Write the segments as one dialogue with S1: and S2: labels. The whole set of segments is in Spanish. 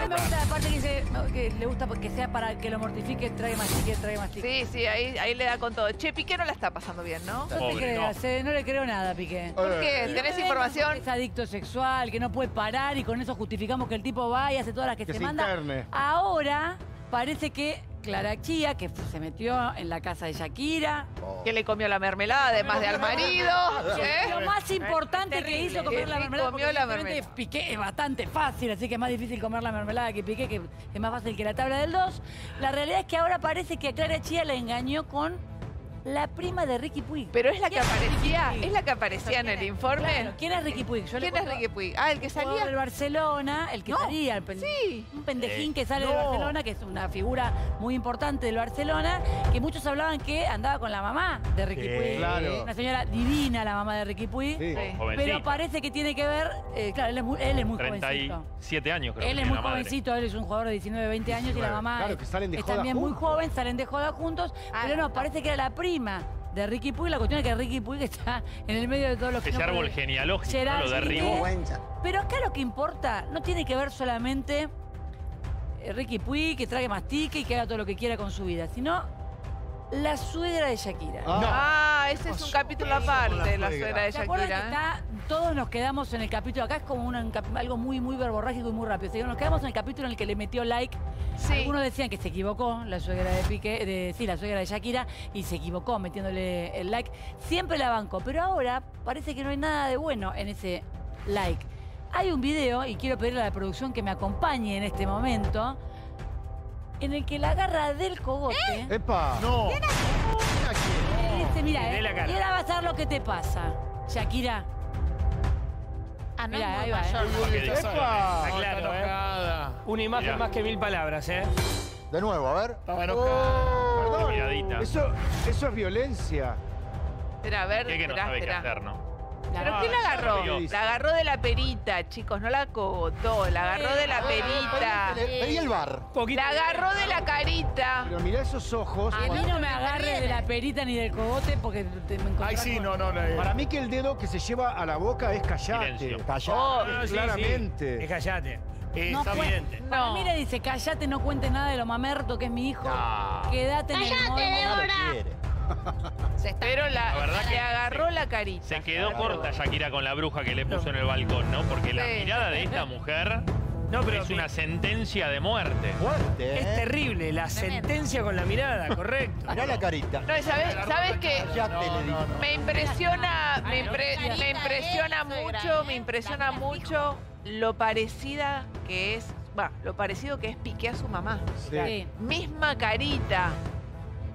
S1: A mí me gusta la parte que dice no, que le gusta que sea para que lo mortifique, trae mastique, trae mastique.
S2: Sí, sí, ahí, ahí le da con todo. Che, Piqué no la está pasando bien, ¿no?
S1: No te
S3: Pobre,
S1: creas, eh, no le creo nada, Piqué.
S2: ¿Por qué?
S1: No
S2: ¿Tenés
S1: vengan
S2: información?
S1: Es adicto sexual, que no puede parar y con eso justificamos que el tipo va y hace todas las que,
S4: Que
S1: se,
S4: se
S1: manda.
S4: interne.
S1: Ahora parece que Clara Chía, que se metió en la casa de Shakira.
S2: Que le comió la mermelada, además de al marido. ¿eh?
S1: Lo más importante que hizo comer la mermelada.
S2: comió la mermelada.
S1: Piqué es bastante fácil, así que es más difícil comer la mermelada que Piqué, que es más fácil que la tabla del 2. La realidad es que ahora parece que a Clara Chía la engañó con la prima de Ricky Puig.
S2: Pero es la que
S1: ¿Quién es
S2: aparecía, es la que aparecía en el informe.
S1: Claro, ¿quién es Ricky Puig? Yo
S2: ¿Quién es Ricky Puig? Ah, el que
S1: del
S2: salía.
S1: Barcelona, el que
S2: No,
S1: salía, el pen-
S2: sí.
S1: un pendejín
S3: Eh,
S1: que sale del
S4: no.
S1: Barcelona, que es una figura muy importante del Barcelona, que muchos hablaban que andaba con la mamá de Ricky
S3: Sí,
S1: Puig.
S4: claro.
S1: Una señora divina, la mamá de Ricky Puig.
S4: Sí.
S1: Pero parece que tiene que ver, eh, claro, él es muy, él es muy jovencito.
S3: 37 años creo
S1: Él
S3: que
S1: es muy
S3: la madre.
S1: jovencito, él es un jugador de 19, 20 años y la
S4: 19,
S1: mamá
S4: claro,
S1: es,
S4: que salen de
S1: es
S4: joda
S1: también muy joven, salen de joda juntos,
S2: Ah,
S1: pero no. parece que era la prima de Ricky Puig. La cuestión es que Ricky Puig está en el medio de todos los
S3: Ese árbol genealógico, ¿no?
S1: Gerard
S3: lo derribó.
S1: Pero acá lo que importa no tiene que ver solamente eh, Ricky Puig, que trague mastique y que haga todo lo que quiera con su vida, sino la suegra de Shakira.
S2: Ah, ese es un capítulo aparte, la suegra de
S1: ¿Se acuerdan que
S2: Shakira. ¿eh?
S1: está, todos nos quedamos en el capítulo, acá es como un cap- algo muy, muy verborrágico y muy rápido. O sea, nos quedamos en el capítulo en el que le metió like.
S2: Sí.
S1: Algunos decían que se equivocó, la suegra de Piqué, de, sí, la suegra de Shakira, y se equivocó metiéndole el like. Siempre la banco, pero ahora parece que no hay nada de bueno en ese like. Hay un video, y quiero pedirle a la producción que me acompañe en este momento, en el que la agarra del cogote.
S4: ¡Epa!
S3: No.
S1: Dice, mira, eh, y ahora va a ser lo que te pasa. Shakira.
S5: Ah, no
S1: Mirá,
S5: es
S1: ahí va, eh.
S6: Está claro, ¿eh? Una imagen
S3: Mirá.
S6: más que mil palabras, ¿eh?
S4: De nuevo, a ver.
S3: Estaba
S4: Oh, perdón.
S3: Miradita.
S4: Eso, eso es violencia.
S2: Espera, a ver,
S3: ¿Qué que no
S2: esperá,
S3: sabe qué
S2: espera.
S3: hacer, no?
S2: ¿Pero quién la agarró? La agarró de la perita, chicos, no la cogotó, la agarró de la perita.
S4: Pedí el bar.
S2: La agarró de la carita.
S4: Pero mirá esos ojos.
S1: A mí no me agarre de la perita ni del cogote porque te, me encontrás
S7: Ay, sí, no, no, no. eh.
S4: Para mí que el dedo que se lleva a la boca es callate. Callate.
S2: Oh,
S6: Ah, sí, sí.
S4: claramente.
S6: Es callate. Es
S1: No
S6: evidente.
S2: No.
S1: le dice, callate, no cuentes nada de lo mamerto que es mi hijo. Quédate en el
S5: ¡Cállate,
S1: modo-
S5: Débora! Se está
S2: Pero la,
S3: La verdad
S2: le
S3: que-
S2: agarró la carita.
S3: Se quedó corta Shakira con la bruja que le puso en el balcón, ¿no? Porque la
S2: Sí.
S3: mirada de esta mujer
S6: No, pero
S3: es una sentencia de muerte.
S4: Fuerte,
S6: es
S4: ¿eh?
S6: terrible. La sentencia con la mirada, correcto.
S4: Mirá la carita.
S2: No, ¿y ¿sabes, ¿sabes qué? Me impresiona, me, impre- me impresiona mucho,
S5: ¿eh?
S2: me impresiona
S5: La mira
S2: mucho lo parecida que es, va, lo parecido que es Piqué a su mamá.
S1: Sí.
S2: Misma carita.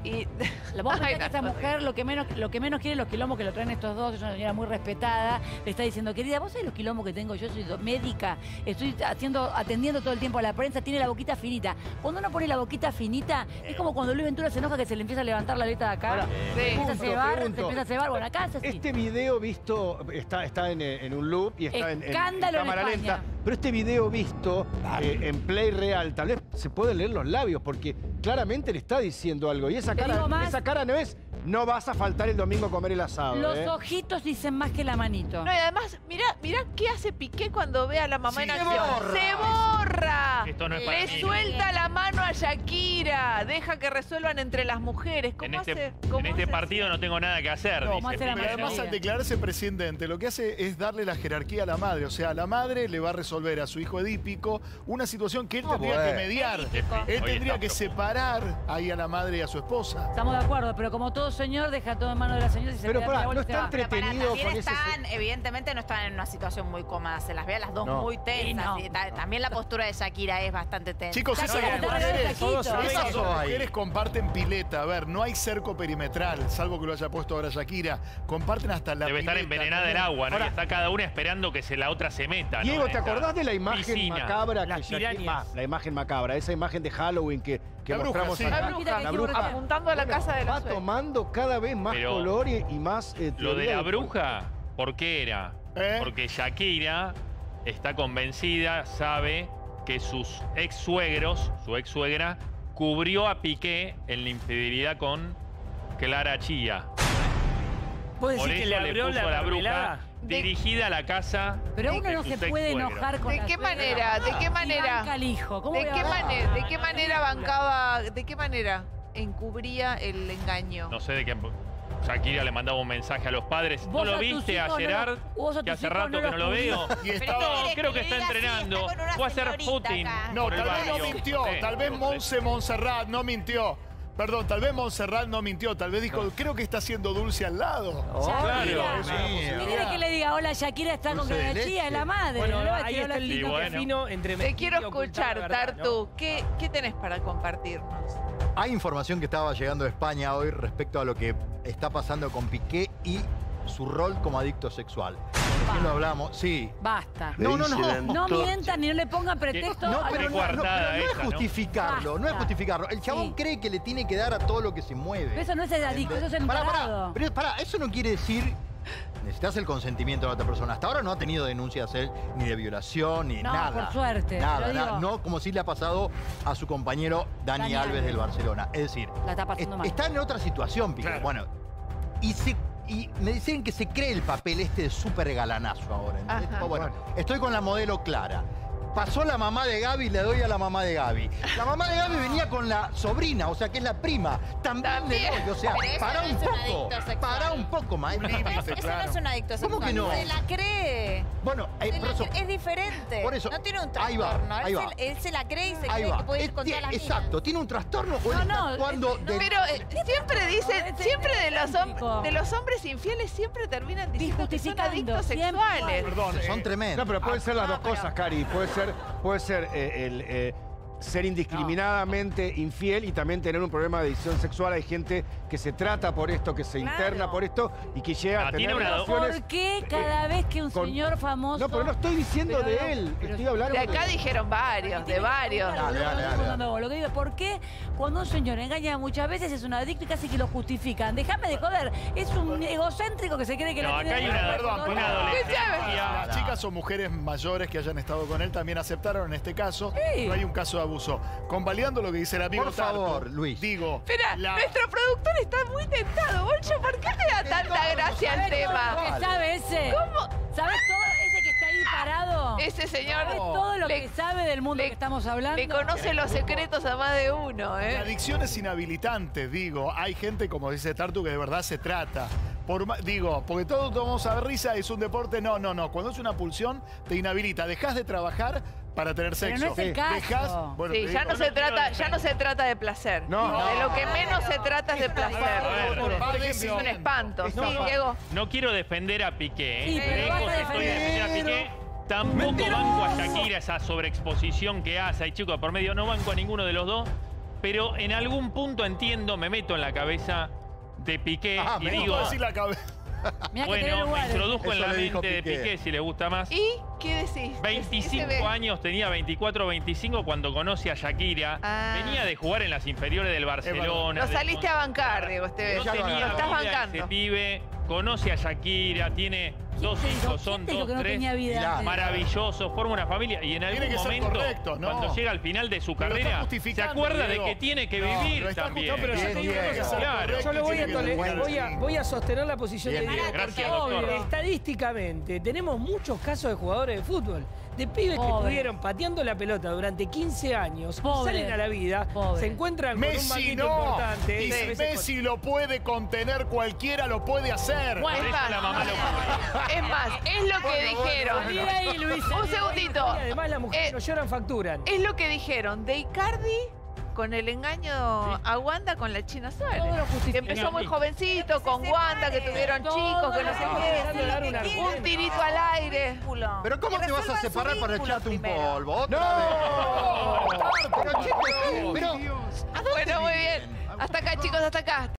S2: Y
S1: La vos
S2: Ay,
S1: que esta mujer lo que menos lo que menos quiere es los quilombos que lo traen estos dos, es una señora muy respetada, le está diciendo, querida, vos sabés los quilombos que tengo, yo soy médica, estoy haciendo, atendiendo todo el tiempo a la prensa, tiene la boquita finita. Cuando uno pone la boquita finita, es como cuando Luis Ventura se enoja que se le empieza a levantar la aleta de acá.
S4: Ahora,
S1: se empieza a cebar, se
S4: pregunto.
S1: empieza a cebar. Bueno, acá es así.
S4: Este video visto está, está en, en un loop y está en, en- en
S1: Escándalo en
S4: cámara lenta. Pero este video visto eh, en play real, tal vez se pueden leer los labios porque claramente le está diciendo algo. Y esa
S1: Te
S4: cara,
S1: digo más.
S4: esa cara no es, no vas a faltar el domingo a comer el asado.
S1: Los
S4: ¿eh?
S1: ojitos dicen más que la manito.
S2: No, y además, mirá, mirá qué hace Piqué cuando ve a la mamá
S4: Sí,
S2: en
S4: se
S2: acción.
S4: borra.
S2: ¡Se borra!
S3: Esto no es para
S2: Le
S3: mí.
S2: suelta la mano a Shakira. Deja que resuelvan entre las mujeres. ¿Cómo
S3: En este,
S2: hace? cómo
S3: en este
S2: hace
S3: partido no tengo nada que hacer,
S1: ¿Cómo
S3: dice
S7: Pero?
S3: ¿no?
S7: además al declararse presidente, lo que hace es darle la jerarquía a la madre. O sea, la madre le va a resolver a su hijo edípico una situación que él
S4: Ah,
S7: tendría que mediar.
S5: Edípico.
S7: Él
S3: Hoy
S7: tendría que separar ahí a la madre y a su esposa.
S1: Estamos de acuerdo, pero como todo señor, deja todo en manos de la señora y se
S4: Pero
S1: bola
S4: no está Entretenido
S5: también
S4: con ese-
S5: están, evidentemente no están en una situación muy cómoda. Se las ve a las dos
S4: No.
S5: muy tensas.
S1: Sí, no.
S5: y ta- también la postura de Shakira es bastante tensa.
S7: Chicos, esas mujeres,
S6: todos
S7: esas dos mujeres comparten pileta. A ver, no hay cerco perimetral, salvo que lo haya puesto ahora Shakira. Comparten hasta la
S3: Debe estar envenenada el agua, ¿no?
S4: Ahora-
S3: y está cada una esperando que se la otra se meta.
S4: Diego, ¿te acordás de la imagen
S3: piscina.
S4: macabra que Shakira- va, la imagen macabra, esa imagen de Halloween que, que
S7: La bruja,
S4: mostramos
S7: sí.
S4: acá?
S2: La bruja,
S1: La
S4: La bruja.
S2: apuntando a la
S4: Bueno,
S2: casa de la
S4: Va tomando cada vez más
S3: Pero
S4: color y, y más eh,
S3: Lo de la bruja, ¿por qué era?
S7: ¿Eh?
S3: Porque Shakira está convencida, sabe que sus ex suegros, su ex suegra, cubrió a Piqué en la infidelidad con Clara Chía.
S6: ¿Vos decís
S3: Por
S6: que
S3: eso
S6: le
S3: le
S6: abrió
S3: puso
S6: la
S3: la bruja dirigida a la casa.
S1: Pero uno no se puede enojar con
S2: ¿De
S1: la
S2: qué manera? ¿De qué manera?
S1: banca al hijo. ¿Cómo
S2: ¿De qué, manera, ¿De qué manera bancaba, de qué manera encubría el engaño?
S3: No sé de qué. Shakira le mandaba un mensaje a los padres. ¿No
S1: Vos
S3: lo viste a
S1: no lo-
S3: Gerard?
S1: a
S3: que hace rato
S1: no
S3: que no lo veo.
S7: Y estaba...
S3: No, creo que está entrenando. Fue a hacer
S5: acá.
S7: No, tal vez no mintió. Tal vez
S3: no.
S7: Monse Montserrat no mintió. Perdón, tal vez Montserrat no mintió. Tal vez dijo, creo que está haciendo dulce al lado.
S1: Shakira.
S3: claro.
S1: ¿Qué quiere que le diga? Hola, Shakira está con
S4: Dulce de
S1: García,
S4: leche.
S1: es la madre.
S6: Bueno,
S1: no
S6: ahí está
S1: la
S6: el límite
S3: bueno.
S6: fino entre
S2: Te quiero escuchar. Tartu. ¿Qué, ¿Qué tenés para compartirnos?
S8: Hay información que estaba llegando de España hoy respecto a lo que está pasando con Piqué y su rol como adicto sexual. ¿Quién lo hablamos? Sí.
S1: Basta.
S8: No, no, no.
S1: No mientan ni no le pongan pretexto
S8: No,
S1: a
S8: pero
S1: la-
S8: no, no, pero no es justificarlo, no es justificarlo. El chabón
S1: Sí.
S8: cree que le tiene que dar a todo lo que se mueve.
S1: Pero eso no es el adicto, eso es el
S8: Pará, pará. Pero pará, eso no quiere decir. Necesitas el consentimiento de la otra persona. Hasta ahora no ha tenido denuncias él ni de violación ni
S1: No,
S8: nada.
S1: por suerte,
S8: Nada, nada.
S1: digo-
S8: No como si le ha pasado a su compañero Dani,
S1: Dani
S8: Alves,
S1: Alves.
S8: del Barcelona. Es decir,
S1: La está pasando
S8: es-
S1: mal.
S8: está en otra situación, Piqué.
S6: Claro.
S8: Bueno, y se. Y me dicen que se cree el papel este de súper galanazo ahora. ¿entendés?
S2: Ajá.
S8: Tipo, Bueno, estoy con la modelo Clara. Pasó la mamá de Gaby, le doy a la mamá de Gaby. La mamá de Gaby venía con la sobrina, o sea, que es la prima. También, le doy. O sea, para
S5: no
S8: un poco. Para un poco, maestro.
S7: límite,
S5: Eso
S7: claro.
S5: no es un adicto
S8: ¿Cómo
S5: sexual.
S8: que no?
S5: Se la cree.
S8: Bueno, eh,
S5: Se
S8: por
S5: la
S8: eso-
S5: cree- es diferente.
S8: por eso-
S5: no tiene un
S8: ahí va,
S5: trastorno.
S8: ahí
S5: él,
S8: va.
S5: Se, él se la cree y se
S8: Ahí
S5: cree
S8: va.
S5: que puede ir con todas las
S8: exacto,
S5: minas.
S8: tiene un trastorno o
S1: No, no,
S8: está actuando
S1: es-
S8: de-
S2: Pero eh, siempre dicen, siempre de los, de hombres infieles siempre terminan diciendo que son adictos sexuales.
S7: Perdón.
S8: son
S7: eh,
S8: tremendos.
S4: No, pero pueden ser las
S5: Ah,
S4: dos cosas, Cari. Puede ser, puede ser eh, el eh, ser indiscriminadamente infiel y también tener un problema de adicción sexual. Hay gente que se trata por esto, que se
S5: Claro.
S4: interna por esto y que llega
S3: Ah,
S4: a tener
S3: tiene una-
S4: relaciones.
S1: ¿Por qué cada vez que un
S4: con-
S1: señor famoso...
S4: No, pero no estoy diciendo
S1: Pero
S4: de él.
S1: pero-
S4: Estoy hablando
S2: De acá
S4: de.
S2: dijeron varios, de varios.
S8: Dale,
S1: lo-
S8: dale, dale,
S1: lo-
S8: dale.
S1: no, Lo que digo es, ¿por qué cuando un señor engaña muchas veces es un adicto y casi que lo justifican? Déjame de joder. Es un egocéntrico que se cree que
S3: No,
S1: la
S3: acá
S1: tiene
S3: hay una,
S7: perdón,
S3: una.
S7: Las chicas o mujeres mayores que hayan estado con él también aceptaron en este caso.
S1: Sí.
S7: No hay un caso de abuso. Convalidando lo que dice el amigo
S8: Por
S7: Tartu,
S8: favor, Luis.
S7: Digo,
S2: Espera,
S7: la-
S2: nuestro productor está muy tentado. Bolcho, ¿por qué te da tanta gracia el
S1: ¿Sabés todo
S2: tema?
S1: sabe ese?
S2: ¿Cómo?
S1: ¿Sabes todo ese que está ahí parado?
S2: Ese señor
S1: ¿Sabes todo lo
S2: le-
S1: que sabe del mundo
S2: le-
S1: que estamos hablando?
S2: le conoce los secretos a más de uno,
S7: La
S2: ¿eh?
S7: adicción es inhabilitante, digo. Hay gente, como dice Tartu, que de verdad se trata. Por, digo, porque todos tomamos a ver risa, es un deporte. No, no, no. Cuando es una pulsión, te inhabilita. Dejas de trabajar para tener
S1: Pero
S7: sexo.
S1: no es el caso.
S7: Dejás- bueno,
S2: Sí,
S7: te
S2: ya
S7: digo,
S2: no se trata, ya no se trata de placer.
S4: No,
S2: de
S4: no.
S2: lo que menos se trata es de placer. Es
S7: ejemplo,
S2: un espanto. Sí, Diego.
S3: No quiero defender a Piqué, ¿eh?
S1: Sí, pero
S3: Lejos
S1: vas a
S3: estoy de defender a Piqué. Tampoco banco a Shakira esa sobreexposición que hace. Hay chicos por medio, no banco a ninguno de los dos. Pero en algún punto entiendo, me meto en la cabeza de Piqué
S8: Ah,
S3: y
S8: me
S3: digo,
S7: puedo decir la cabeza.
S1: Mirá que tenés
S3: bueno, me
S1: lugares.
S3: introduzco en
S8: Eso
S3: la
S8: le dijo
S3: mente de
S8: Piqué.
S3: Piqué si le gusta más.
S2: ¿Y qué decís? ¿Qué se
S3: 25
S2: ve?
S3: años, tenía 24 o 25 cuando conoce a Shakira.
S2: Ah.
S3: Venía de jugar en las inferiores del Barcelona.
S2: Lo saliste a bancar, Diego Esteves.
S3: No
S8: Ya lo
S3: tenía
S2: Lo estás
S3: vida ese
S2: bancando.
S3: pibe, conoce a Shakira, tiene dos hijos, son
S1: ¿Quién te dijo
S3: dos,
S1: que no
S3: tres.
S1: tenía vida
S8: Mirá,
S1: antes?
S3: Maravilloso, forma una familia y en algún
S7: Tiene que ser
S3: momento,
S7: correcto, ¿no?
S3: cuando llega al final de su
S7: está
S3: carrera, se
S7: justificando,
S3: acuerda de
S7: Diego.
S3: que tiene que
S7: No,
S3: vivir
S7: lo está
S3: también.
S6: Pero yo
S8: Bien,
S6: te digo una
S8: Diego.
S3: Claro.
S6: Yo lo voy a, tole- voy, a, voy a sostener la posición
S8: Bien,
S6: de Diego.
S8: bien.
S3: Gracias,
S6: porque
S3: doctor.
S6: Estadísticamente, tenemos muchos casos de jugadores de fútbol, de pibes que
S1: Pobre.
S6: estuvieron pateando la pelota durante 15 años,
S1: Pobre.
S6: salen a la vida,
S1: Pobre.
S6: se encuentran con un
S7: Messi
S6: banquito
S7: no.
S6: importante.
S7: Y
S6: a
S7: si
S6: veces con-
S7: Messi lo puede contener, cualquiera lo puede hacer.
S3: Por
S2: Es
S3: eso la mamá lo
S2: es más, es lo que dijeron.
S1: Salí de ahí, Luis.
S2: Un segundito.
S6: Y además las mujeres
S2: Eh,
S6: no lloran, facturan.
S2: Es lo que dijeron de Icardi con el engaño a Wanda con la China Suárez.
S1: Todo lo
S2: Que
S1: justifica.
S2: empezó muy jovencito con Wanda, que tuvieron
S1: Todo
S2: chicos, que no
S1: lo
S6: dar un argumento.
S2: Un tirito al aire.
S8: Pero ¿cómo te vas a separar para echarte un polvo? ¿Otra
S7: ¡No!
S8: vez? Pero, chicos, pero,
S2: Bueno, muy bien. Hasta acá, chicos, hasta acá.